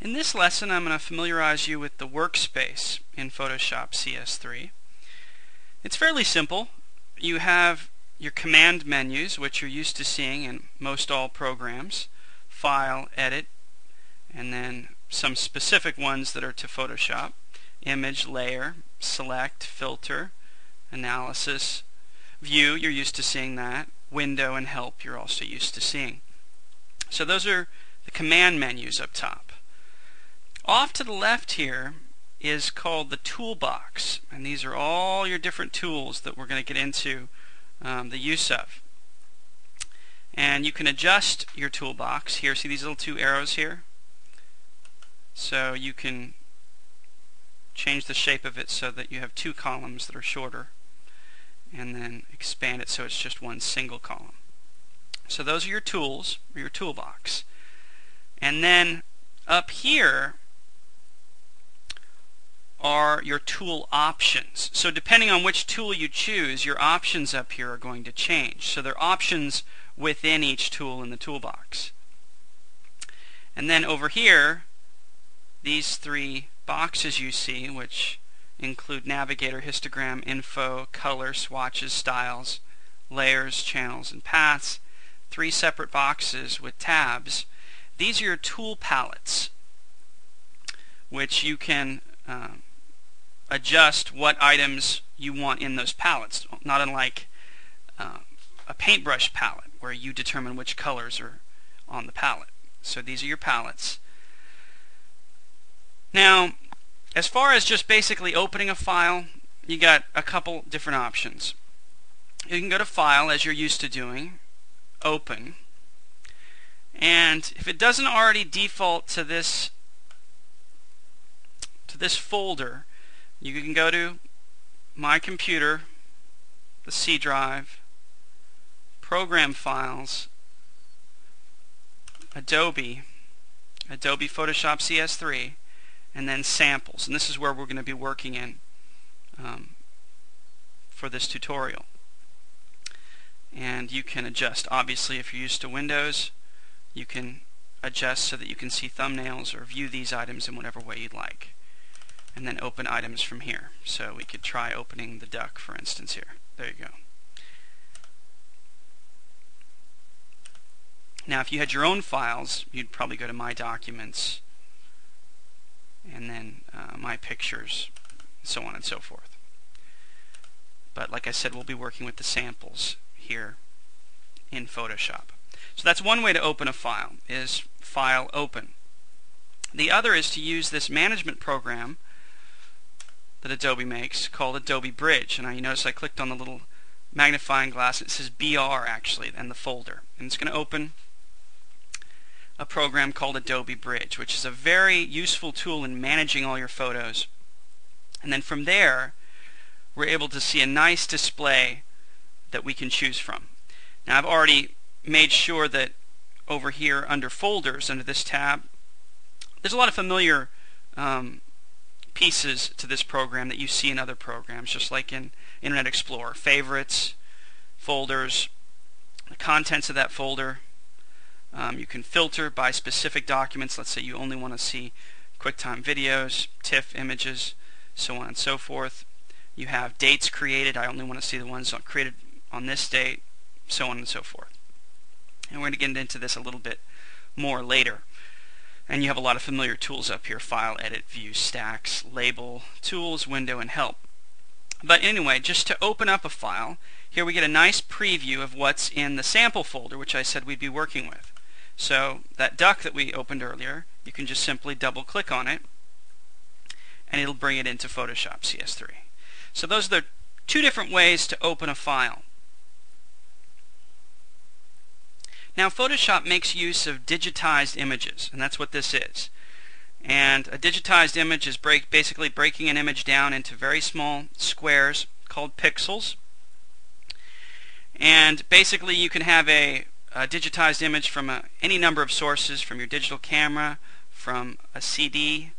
In this lesson I'm going to familiarize you with the workspace in Photoshop CS3. It's fairly simple. You have your command menus, which you're used to seeing in most all programs, File, Edit, and then some specific ones that are to Photoshop, Image, Layer, Select, Filter, Analysis, View, you're used to seeing that, Window and Help, you're also used to seeing. So those are the command menus up top. Off to the left here is called the toolbox and these are all your different tools that we're going to get into um, the use of. And you can adjust your toolbox here. See these little two arrows here? So you can change the shape of it so that you have two columns that are shorter and then expand it so it's just one single column. So those are your tools or your toolbox. And then up here are your tool options. So depending on which tool you choose, your options up here are going to change. So there are options within each tool in the toolbox. And then over here, these three boxes you see, which include navigator, histogram, info, color, swatches, styles, layers, channels, and paths, three separate boxes with tabs. These are your tool palettes, which you can um, adjust what items you want in those palettes, not unlike uh, a paintbrush palette where you determine which colors are on the palette. So these are your palettes. Now, as far as just basically opening a file, you got a couple different options. You can go to File, as you're used to doing, Open, and if it doesn't already default to this to this folder, you can go to My Computer, the C drive, Program Files, Adobe, Adobe Photoshop CS3, and then Samples. And this is where we're going to be working in um, for this tutorial. And you can adjust. Obviously, if you're used to Windows, you can adjust so that you can see thumbnails or view these items in whatever way you'd like and then open items from here. So we could try opening the duck, for instance, here. There you go. Now, if you had your own files, you'd probably go to My Documents, and then uh, My Pictures, so on and so forth. But like I said, we'll be working with the samples here in Photoshop. So that's one way to open a file, is File Open. The other is to use this management program that Adobe makes called Adobe Bridge. And you notice I clicked on the little magnifying glass. It says BR actually and the folder. And it's going to open a program called Adobe Bridge, which is a very useful tool in managing all your photos. And then from there, we're able to see a nice display that we can choose from. Now I've already made sure that over here under folders, under this tab, there's a lot of familiar um, pieces to this program that you see in other programs, just like in Internet Explorer. Favorites, folders, the contents of that folder. Um, you can filter by specific documents. Let's say you only want to see QuickTime videos, TIFF images, so on and so forth. You have dates created. I only want to see the ones created on this date, so on and so forth. And we're going to get into this a little bit more later. And you have a lot of familiar tools up here, File, Edit, View, Stacks, Label, Tools, Window, and Help. But anyway, just to open up a file, here we get a nice preview of what's in the sample folder, which I said we'd be working with. So that duck that we opened earlier, you can just simply double click on it, and it'll bring it into Photoshop CS3. So those are the two different ways to open a file. Now Photoshop makes use of digitized images, and that's what this is. And a digitized image is break, basically breaking an image down into very small squares called pixels. And basically you can have a, a digitized image from a, any number of sources, from your digital camera, from a CD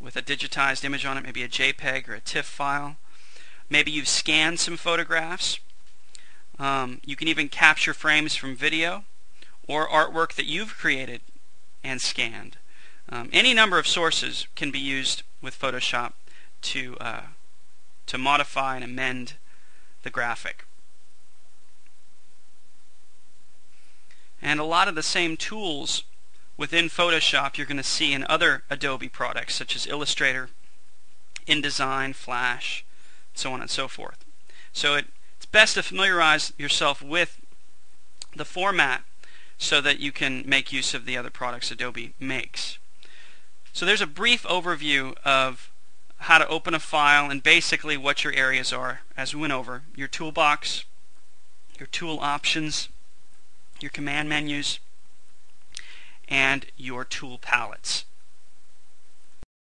with a digitized image on it, maybe a JPEG or a TIFF file. Maybe you've scanned some photographs. Um, you can even capture frames from video or artwork that you've created and scanned. Um, any number of sources can be used with Photoshop to uh, to modify and amend the graphic. And a lot of the same tools within Photoshop you're going to see in other Adobe products such as Illustrator, InDesign, Flash, so on and so forth. So it, it's best to familiarize yourself with the format so that you can make use of the other products Adobe makes. So there's a brief overview of how to open a file and basically what your areas are as we went over. Your toolbox, your tool options, your command menus, and your tool palettes.